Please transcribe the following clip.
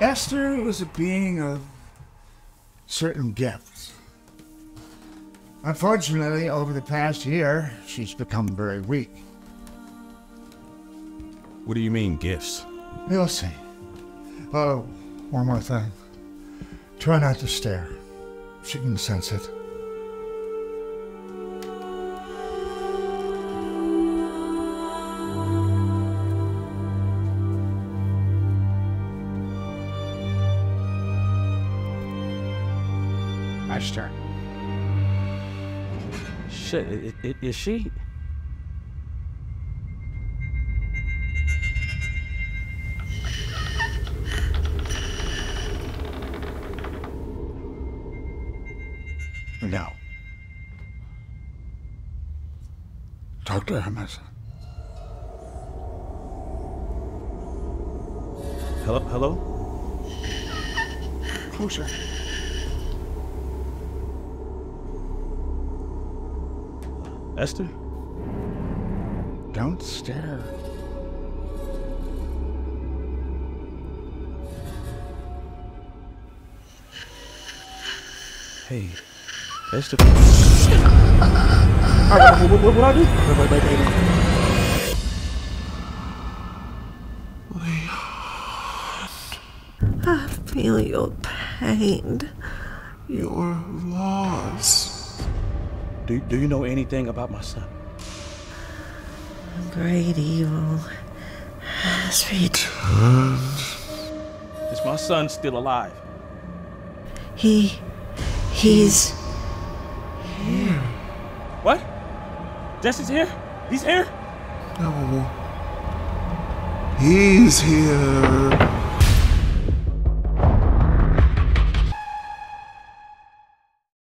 Esther was a being of certain gifts. Unfortunately, over the past year, she's become very weak. What do you mean, gifts? You'll see. Oh, one more thing. Try not to stare. She can sense it. Esther. Shit, i- i- is she? No. Dr. Emerson. Hello? Hello? Closer. Esther? Don't stare. Hey, Esther. Alright, what, what, what I do? Wait, wait, wait, wait, wait. I feel your pain. Your loss. Do, do you know anything about my son? Great evil has returned. Is my son still alive? He. He's. here. What? Jesse's here? He's here? No. He's here.